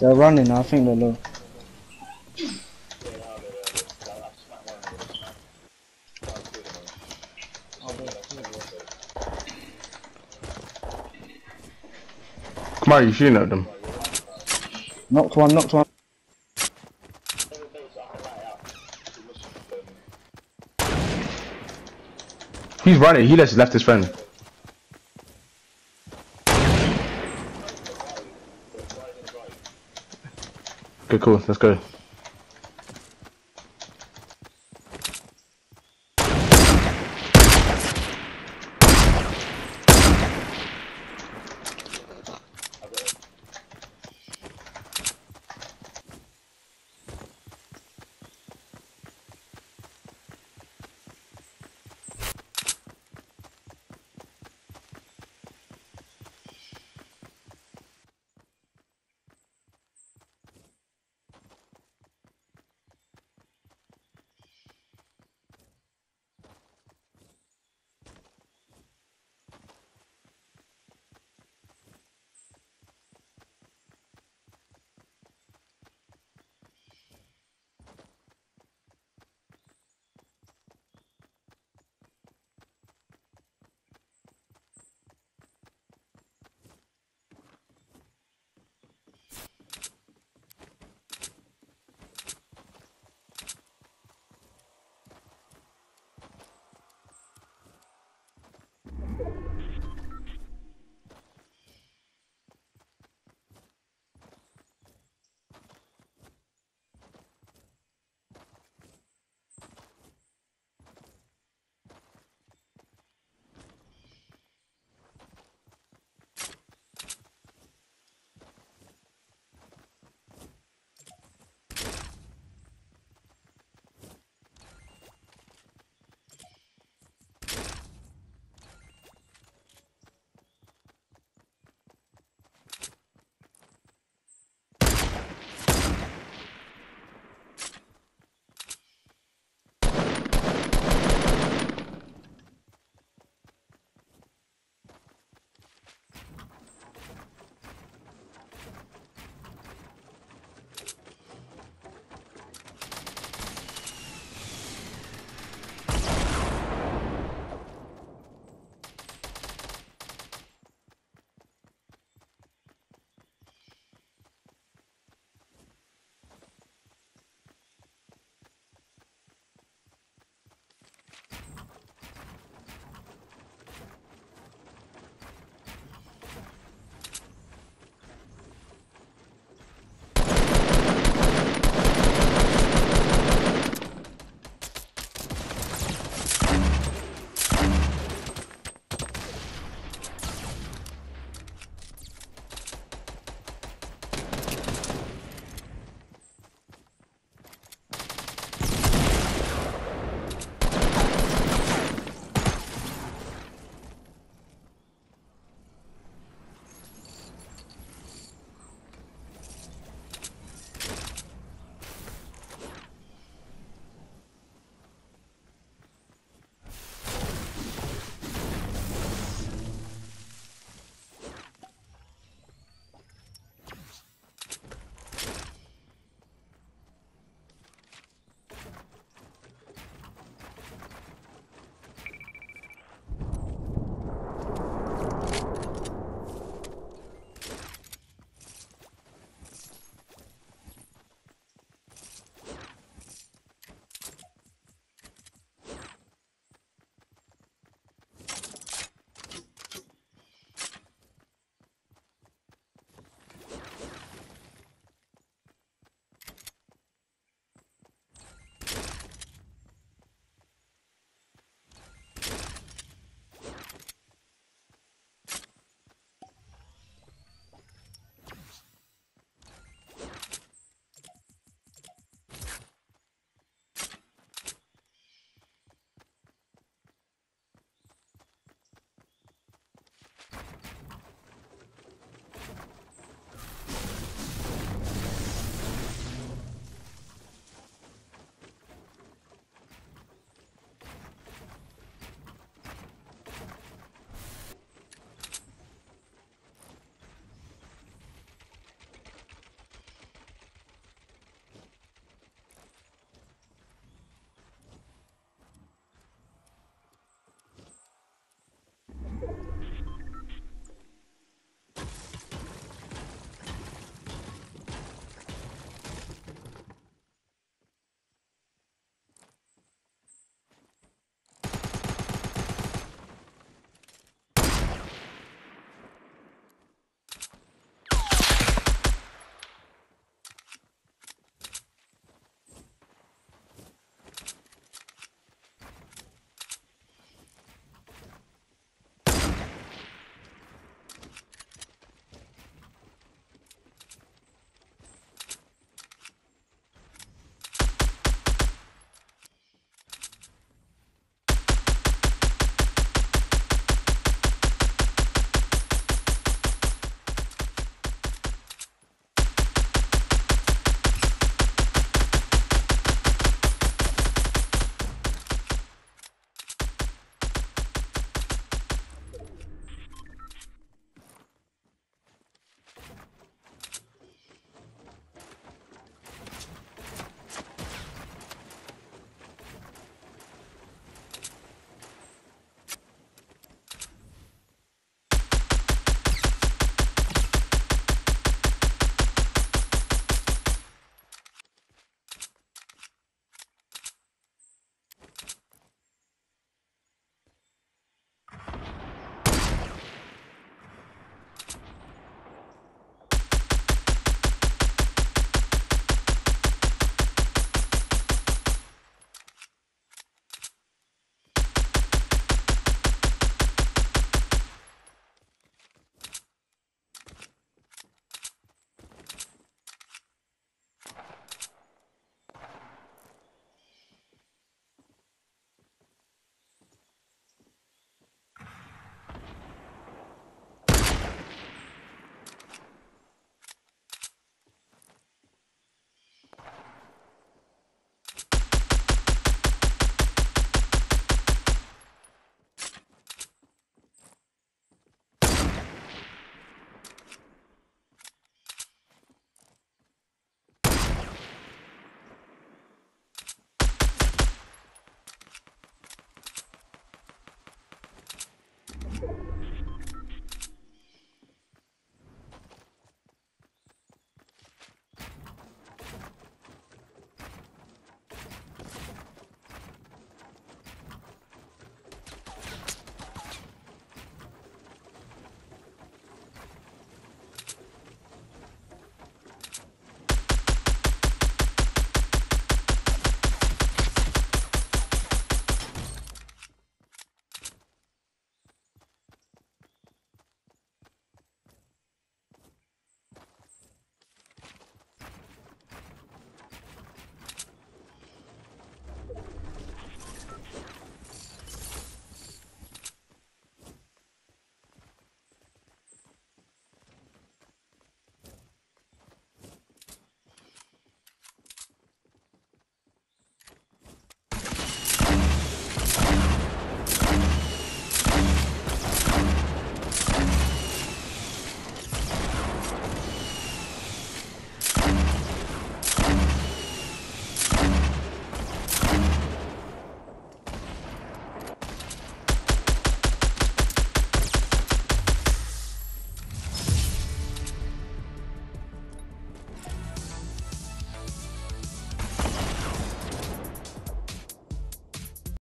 They're running, I think they're low. Come on, you shooting at them. Knocked one, knocked one. He's running. He just left his friend. Okay, cool. Let's go.